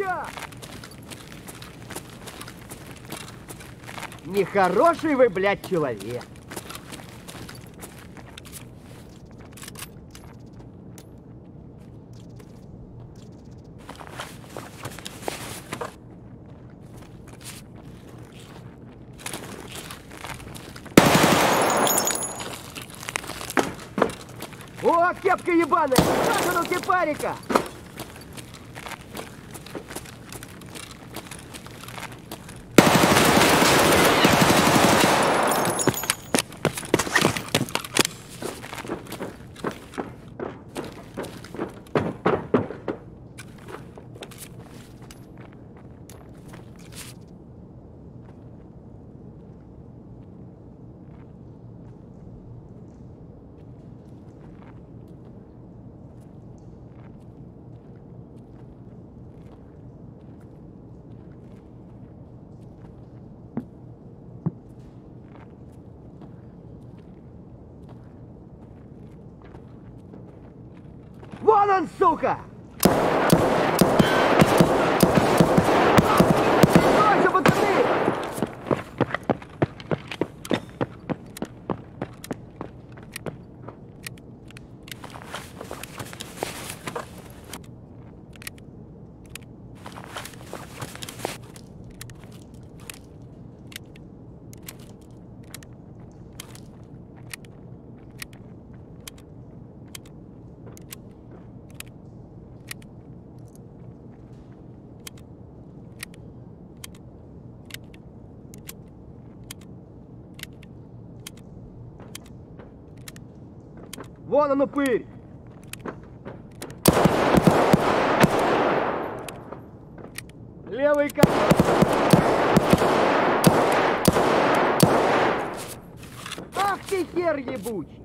Медведя! Нехороший вы, блядь, человек. О, кепка ебаная! Как кипарика? Вон он, сука! Вон он, упырь! Левый ка... Ах ты хер ебучий!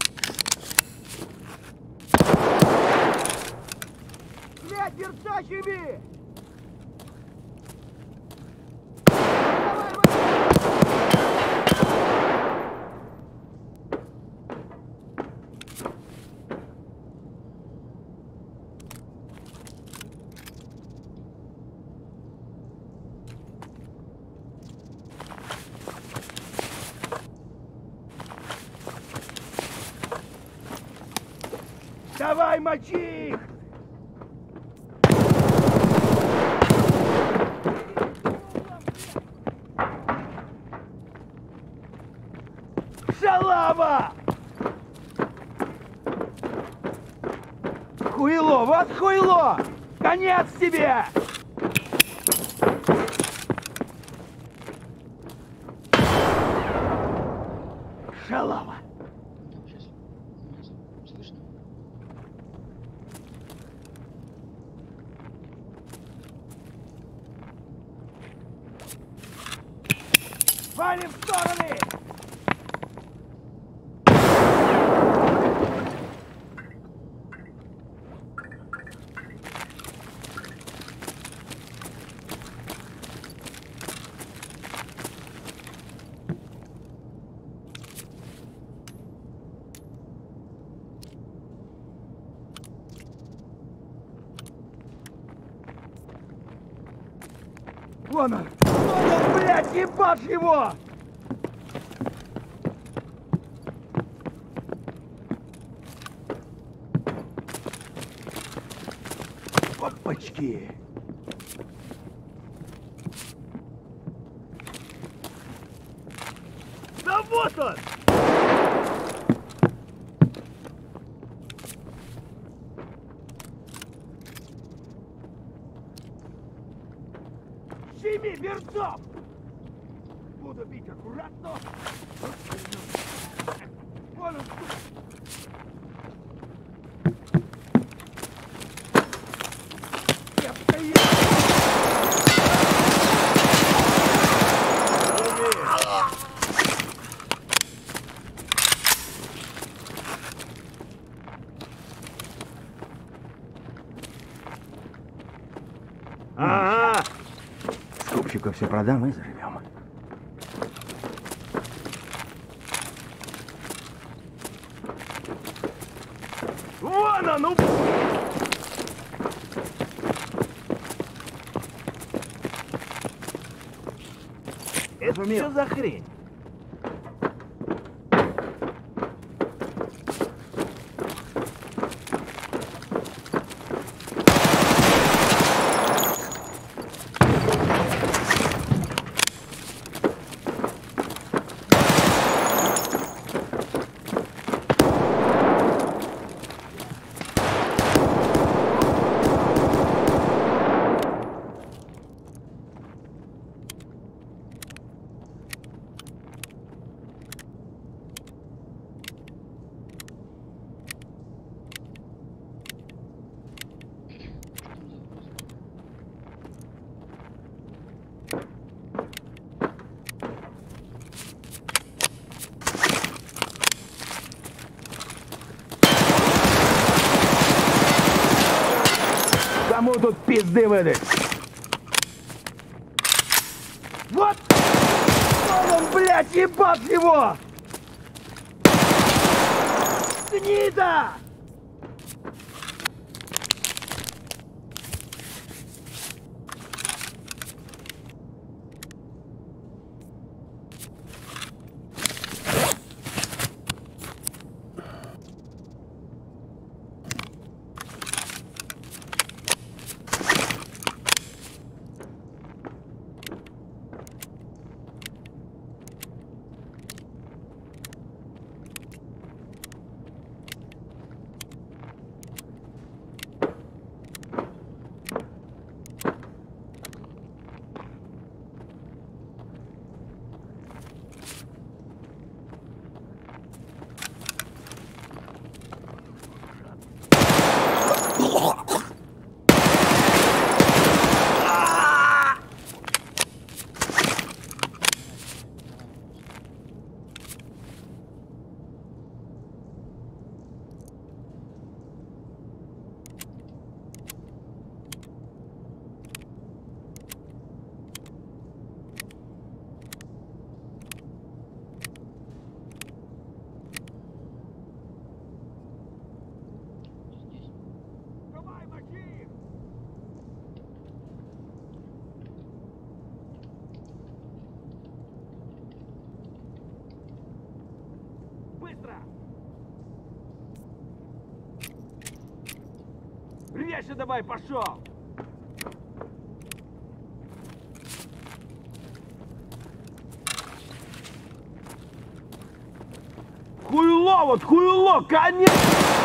Блядь, вертачими! Давай, давай! Давай, мочи их! Шалава! Хуйло, вот хуйло! Конец тебе! Шалава! Валим в стороны! Вон он! Вон он, блядь, ебашь его! Опачки! Да вот он! Щеми, Берцов! Буду бить аккуратно. Вон он, сука. Кепка есть! Ага. Скупщику все продам и заживем. Вон он, ну! Это что за хрень? Кому тут пизды выдать? Вот! Вон он, блядь, ебать его! Гнида! Здесь. Давай, мочи их! Быстро! Резче давай, пошел! Хуйло, вот хуйло, конец!